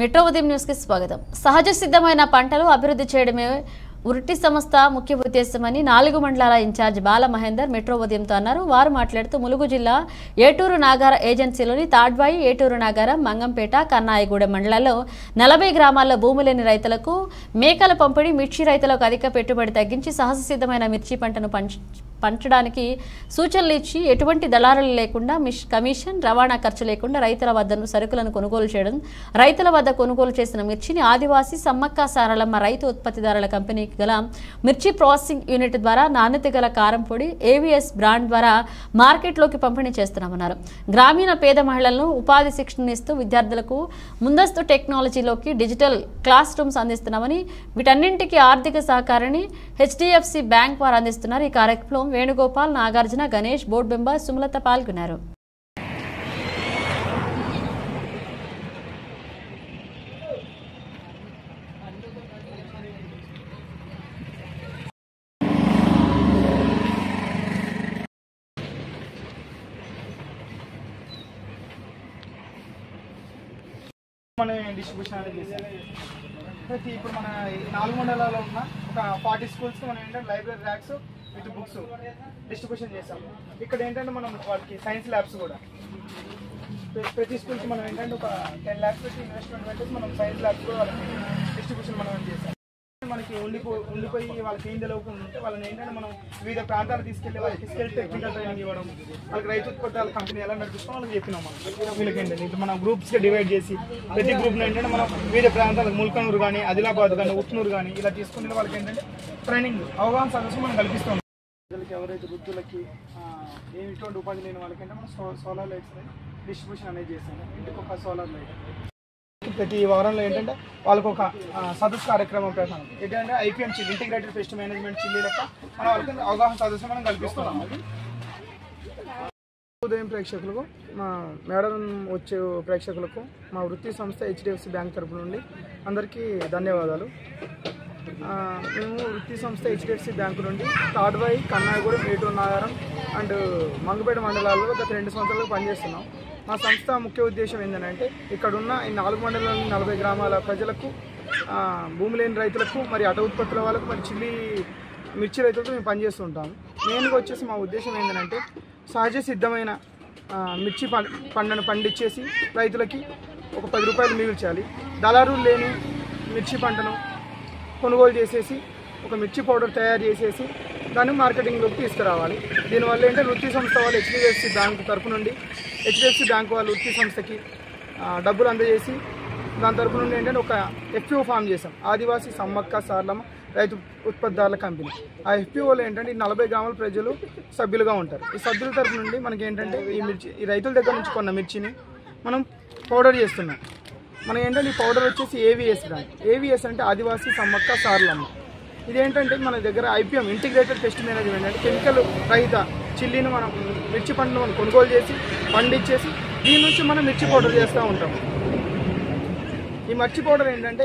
Metro ఉదయం న్యూస్కి స్వాగతం. సహజ సిద్ధమైన పంటలు అభివృద్ధి చేయడమే ఉరిటి సంస్థ ముఖ్య ఉద్దేశమని నాలుగు మండలాల in charge Bala Mahender metro ఉదయంతో అన్నారు. వారు మాట్లాడుతూ ములుగు జిల్లా ఏటూరు నాగార ఏజెన్సీలోని తాడ్వాయి ఏటూరు నాగారం మంగంపేట కన్నాయిగూడెం మండలాల్లో నలభై గ్రామాల్లో భూమి లేని రైతులకు మేకల పంపిణీ మిర్చి రైతులకు అధిక పెట్టుబడి తగ్గించి సహజ సిద్ధమైన మిర్చి పంటను పంచడానికి సూచనలు ఇచ్చి ఎటువంటి దళారులు లేకుండా మిష్ కమిషన్ రవాణా ఖర్చు లేకుండా రైతుల వద్దను సరుకులను కొనుగోలు చేయడం రైతుల వద్ద కొనుగోలు చేసిన మిర్చిని ఆదివాసీ సమ్మక్క సారలమ్మ రైతు ఉత్పత్తిదారుల కంపెనీకి గల మిర్చి ప్రాసెసింగ్ యూనిట్ ద్వారా నాణ్యత గల కారం పొడి ఏవిఎస్ బ్రాండ్ ద్వారా మార్కెట్లోకి పంపిణీ చేస్తున్నామన్నారు. గ్రామీణ పేద మహిళలను ఉపాధి శిక్షణ ఇస్తూ విద్యార్థులకు ముందస్తు టెక్నాలజీలోకి డిజిటల్ క్లాస్ రూమ్స్ అందిస్తున్నామని వీటన్నింటికి ఆర్థిక సహకారాన్ని హెచ్డిఎఫ్సి బ్యాంక్ వారు అందిస్తున్నారు. ఈ కార్యక్రమంలో వేణుగోపాల్ నాగార్జున గణేష్ బోర్డు మెంబర్ సుమలత పాల్గొన్నారు. మనం డిస్ట్రిబ్యూషన్ అనేది చేసాం ప్రతి ఇప్పుడు మన ఈ నాలుగు మండలాల్లో ఉన్న ఒక ఫార్టీ స్కూల్స్ మనం ఏంటంటే library racks with books distribution చేసాం ఇక్కడ ఏంటంటే మనం వాళ్ళకి సైన్స్ ల్యాబ్స్ కూడా. ప్రతి స్కూల్కి మనం ఏంటంటే ఒక టెన్ ల్యాక్స్ పెట్టి ఇన్వెస్ట్మెంట్ పెట్టేసి మనం సైన్స్ ల్యాబ్స్ కూడా వాళ్ళకి డిస్ట్రిబ్యూషన్ మనం చేసాం మనకి ఉండిపో ఉండిపోయి వాళ్ళకి ఏం తెలియకుండా ఉంటే వాళ్ళని ఏంటంటే మనం వివిధ ప్రాంతాలు తీసుకెళ్ళి వాళ్ళకి స్కిల్ టెక్నికల్ ట్రైనింగ్ ఇవ్వడం వాళ్ళకి రైతు ఉత్పత్తుల కంపెనీ ఎలా నడిపిస్తాం వాళ్ళకి చెప్పినాం మనం. వీళ్ళకి ఏంటంటే ఇట్లా మనం గ్రూప్స్గా డివైడ్ చేసి ప్రతి గ్రూప్ ఏంటంటే మనం వివిధ ప్రాంతాలకు ముల్కనూరు కానీ ఆదిలాబాద్ కానీ ఉట్నూరు కానీ ఇలా తీసుకునే వాళ్ళకి ఏంటంటే ట్రైనింగ్ అవగాహన సదస్సు మనం కల్పిస్తాం. ప్రజలకి ఎవరైతే వృద్ధులకి ఆ, ఏమి ఇటువంటి ఉపాధి లేని వాళ్ళకంటే మనం సో సోలార్ లైట్స్ డిస్ట్రిబ్యూషన్ అనేది చేస్తాం. ఇంటికి ఒక సోలార్ లైట్ ప్రతి వారంలో ఏంటంటే వాళ్ళకు ఒక సదస్సు కార్యక్రమం పెడతాం ఏంటంటే ఐపీఎం చిల్ ఇంటిగ్రేటెడ్ పెస్ట్ మేనేజ్మెంట్ చిల్లీ లెక్క మనం వాళ్ళకి అవగాహన సదస్సు మనం కల్పిస్తున్నాం. ఉదయం ప్రేక్షకులకు మా మేడం వచ్చే ప్రేక్షకులకు మా వృత్తి సంస్థ హెచ్డిఎఫ్సి బ్యాంక్ తరపు నుండి అందరికీ ధన్యవాదాలు. మేము వృత్తి సంస్థ హెచ్డిఎఫ్సి బ్యాంకు నుండి తాడ్వాయి కన్నాయగూడెం ఏటూరు నాగారం అండ్ మంగపేట మండలాల్లో గత రెండు సంవత్సరాలుగా పనిచేస్తున్నాం. మా సంస్థ ముఖ్య ఉద్దేశం ఏంటంటే ఇక్కడున్న ఈ నాలుగు మండలాల నలభై గ్రామాల ప్రజలకు భూమి లేని రైతులకు మరి అట ఉత్పత్తుల వాళ్ళకు మరి చిల్లి మిర్చి రైతులతో మేము పనిచేస్తుంటాము. మెయిన్గా వచ్చేసి మా ఉద్దేశం ఏంటంటే సహజ సిద్ధమైన మిర్చి పం పంటను పండించేసి రైతులకి ఒక పది రూపాయలు మిగిల్చాలి. దళారులు లేని మిర్చి పంటను కొనుగోలు చేసేసి ఒక మిర్చి పౌడర్ తయారు చేసేసి దాన్ని మార్కెటింగ్లోకి తీసుకురావాలి. దీనివల్ల ఏంటంటే వృత్తి సంస్థ వాళ్ళు హెచ్డిఎఫ్సి బ్యాంక్ తరపు నుండి హెచ్డిఎఫ్సి బ్యాంక్ వాళ్ళు వృత్తి సంస్థకి డబ్బులు అందజేసి దాని తరపు నుండి ఏంటంటే ఒక ఎఫ్పిఓ ఫామ్ చేసాం ఆదివాసీ సమ్మక్క సార్లమ్మ రైతు ఉత్పత్తిదారుల కంపెనీ. ఆ ఎఫ్పిఓలో ఏంటంటే ఈ నలభై గ్రామాల ప్రజలు సభ్యులుగా ఉంటారు. ఈ సభ్యుల తరపు నుండి మనకి ఏంటంటే ఈ మిర్చి ఈ రైతుల దగ్గర నుంచి కొన్న మిర్చిని మనం పౌడర్ చేస్తున్నాం. మన ఏంటంటే ఈ పౌడర్ వచ్చేసి ఏవిఎస్ బ్రాండ్ ఏవిఎస్ అంటే ఆదివాసీ సమ్మక్క సార్లమ్మ. ఇదేంటంటే మన దగ్గర ఐపీఎం ఇంటిగ్రేటెడ్ పెస్ట్ మేనేజ్మెంట్ అంటే కెమికల్ రహిత చిల్లీని మనం మిర్చి పండును మనం కొనుగోలు చేసి పండించేసి దీని నుంచి మనం మిర్చి పౌడర్ చేస్తూ ఉంటాం. ఈ మిర్చి పౌడర్ ఏంటంటే